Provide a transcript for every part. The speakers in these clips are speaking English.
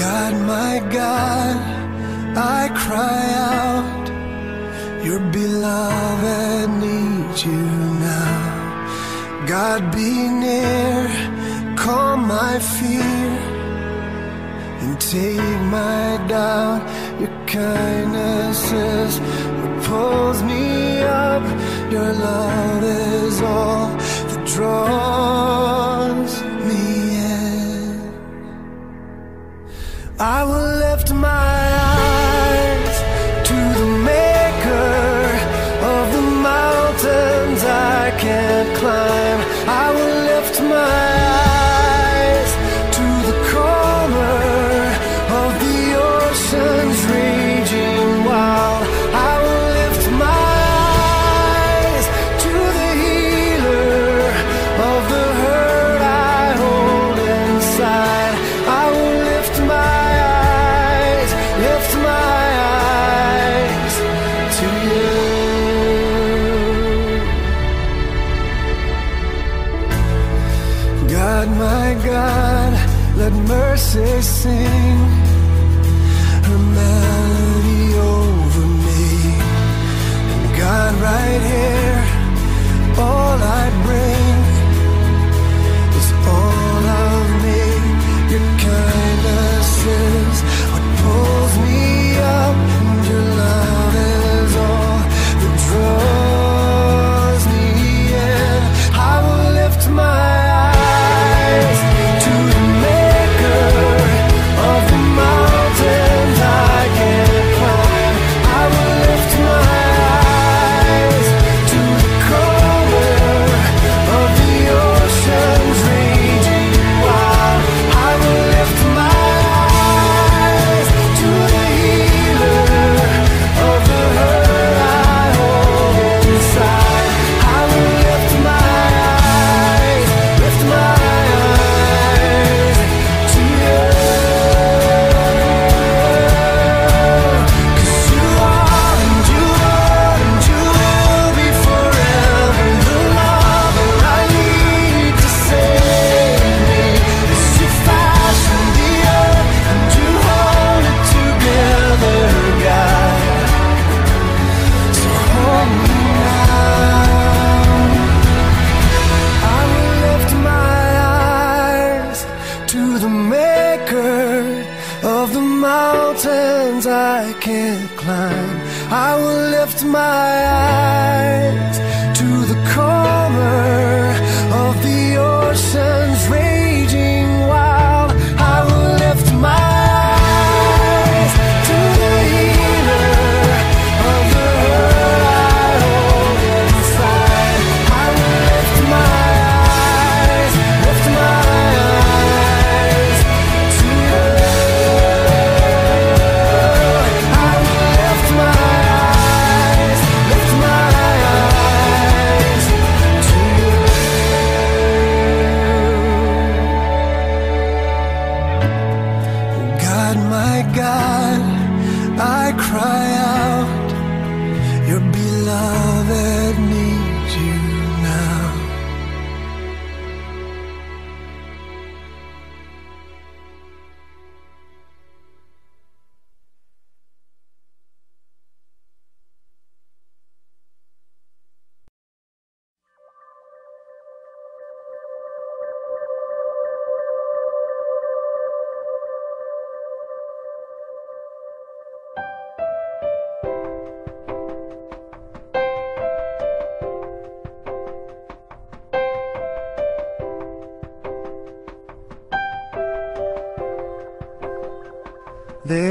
God, my God, I cry out. Your beloved needs you now. God, be near, calm my fear, and take my doubt. Your kindness is what pulls me up. Your love is all that draws.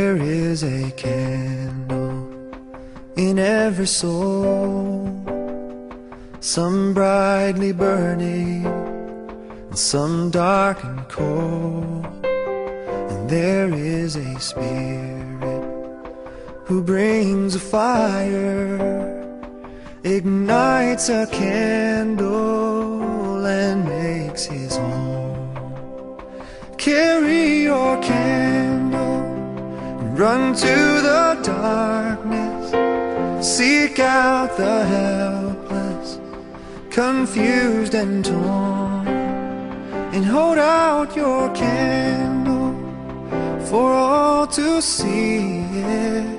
There is a candle in every soul, some brightly burning, and some dark and cold. And there is a spirit who brings a fire, ignites a candle, and makes his home. Carry Run to the darkness, seek out the helpless, confused and torn, and hold out your candle for all to see it.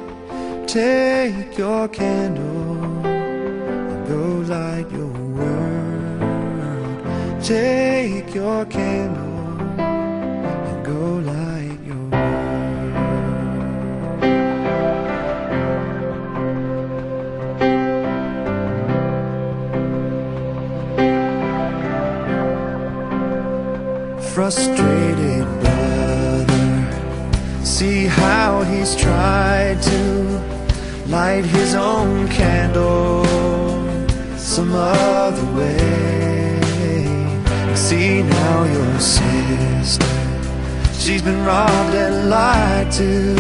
Take your candle and go light your world. Take your candle. Frustrated brother, see how he's tried to light his own candle some other way. See now your sister, she's been robbed and lied to,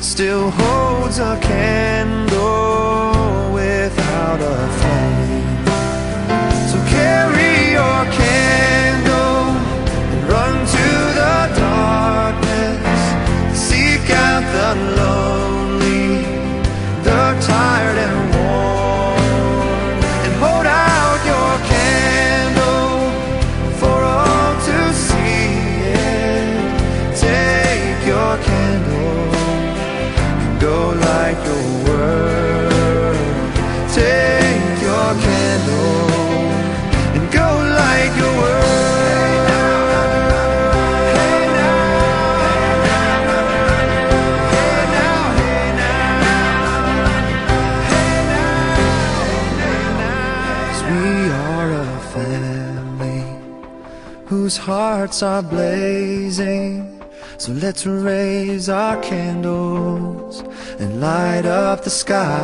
still holds a candle without a flame. So carry your candle to the hearts are blazing. So let's raise our candles and light up the sky,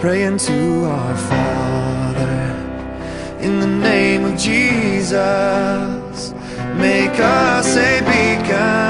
praying to our Father in the name of Jesus. Make us a beacon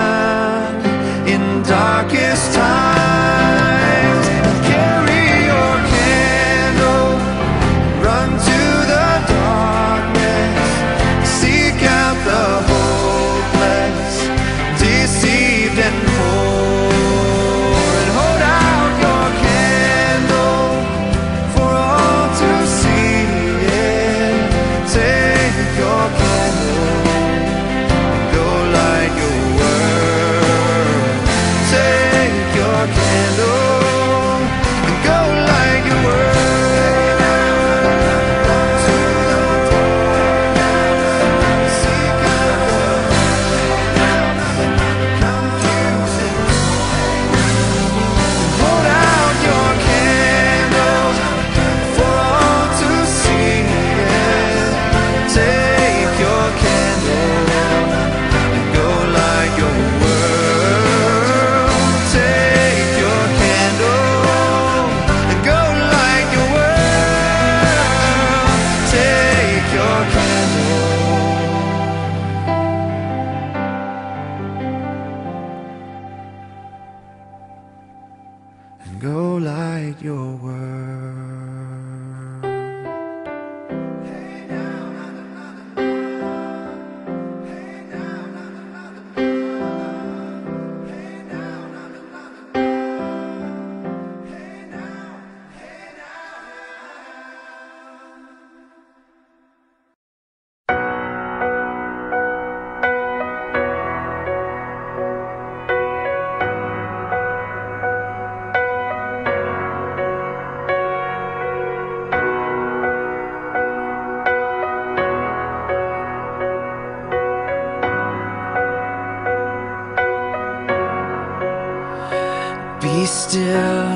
still,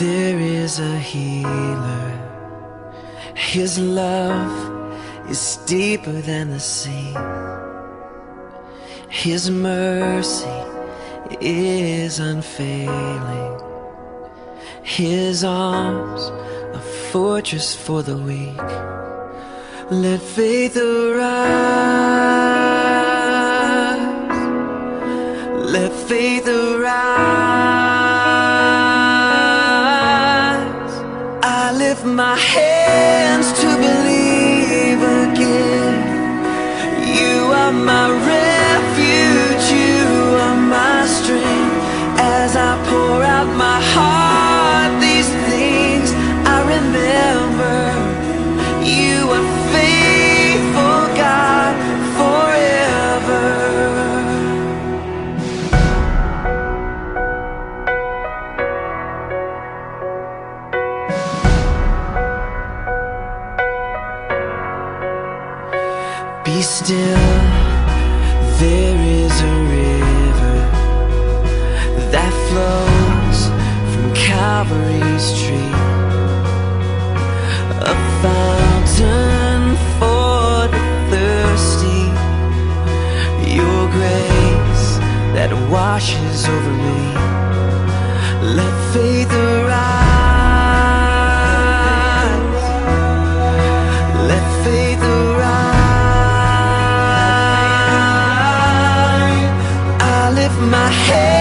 there is a healer. His love is deeper than the sea. His mercy is unfailing. His arms a fortress for the weak. Let faith arise. Let faith arise. My hands to believe again. You are my refuge, you are my strength. As I pour out my heart, that flows from Calvary's tree, A fountain for the thirsty, your grace that washes over me. Let faith arise. Let faith arise. I lift my head.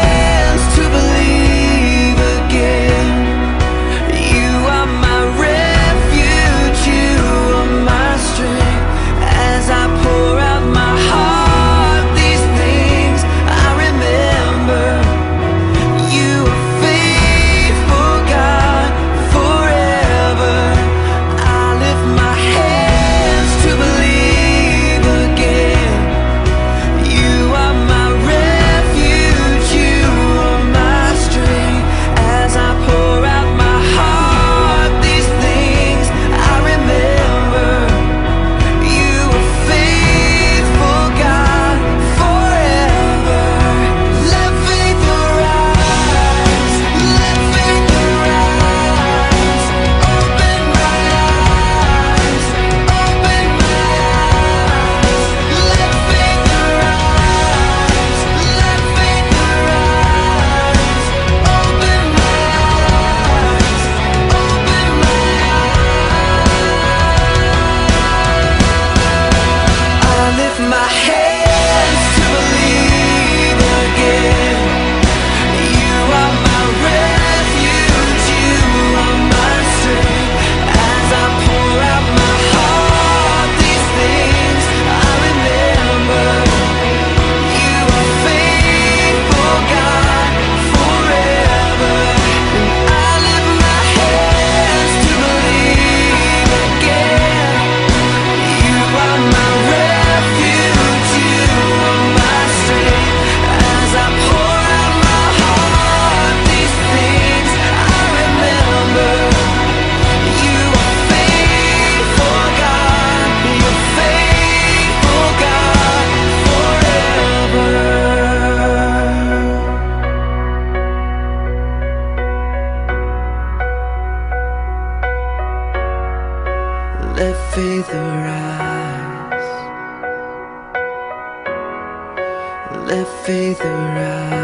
faith arise. Let faith arise.